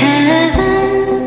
Heaven.